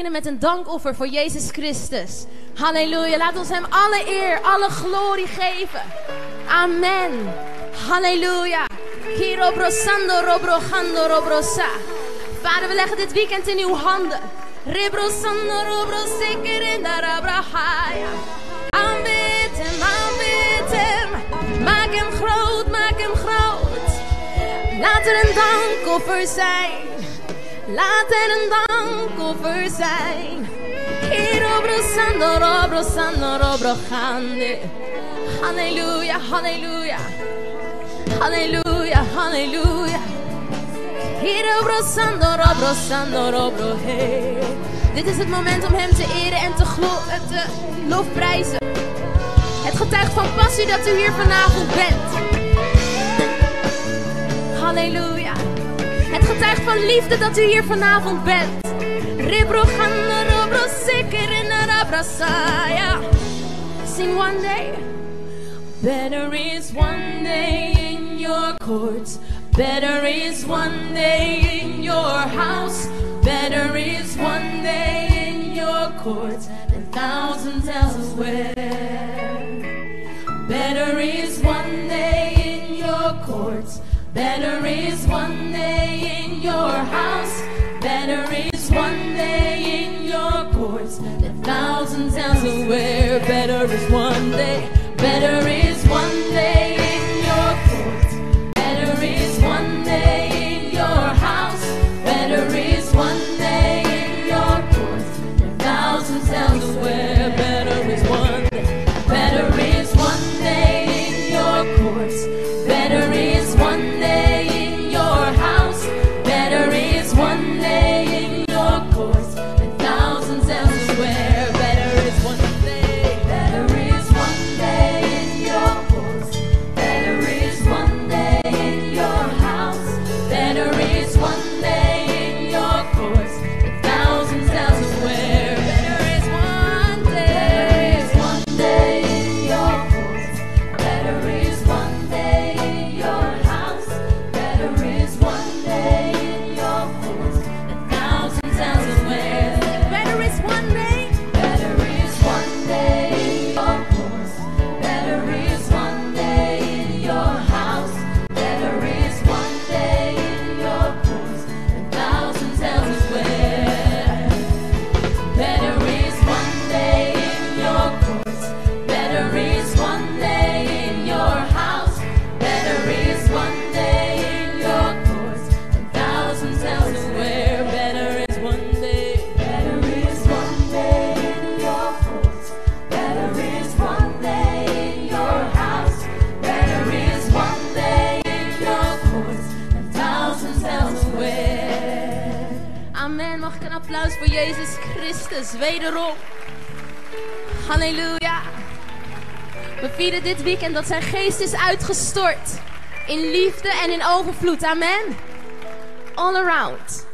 beginnen met een dankoffer voor Jezus Christus. Halleluja. Laat ons Hem alle eer, alle glorie geven. Amen. Halleluja. Kiro brosando robrogando robrosa. Vader, we leggen dit weekend in uw handen. Rebrosando robrosekerenda rabrahaya. Aanbid hem. Maak hem groot, maak hem groot. Laat er een dankoffer zijn. Laat er een dankoffer zijn. Kiro brosando robrosando robrogande. Halleluja, halleluja. Halleluja, halleluja. Hiro brosando, hey. Dit is het moment om hem te eren en te, en te lofprijzen. Het getuigt van passie dat u hier vanavond bent. Getuigt van liefde dat u hier vanavond bent. Zeker in. Sing one day. Better is one day in your courts. Better is one day in your house. Better is one day in your courts than thousands elsewhere. Better is one day in your courts. Better is one day in your house. Better is one day in your courts than thousands elsewhere. Better is one day. Better is one day in your courts. Better is one day in your house. Better is one day in your courts than thousands elsewhere. Better is one. Better is one day in your courts. Better is Mag een applaus voor Jezus Christus wederom? Halleluja. We vieren dit weekend dat zijn geest is uitgestort. In liefde en in overvloed. Amen. All around.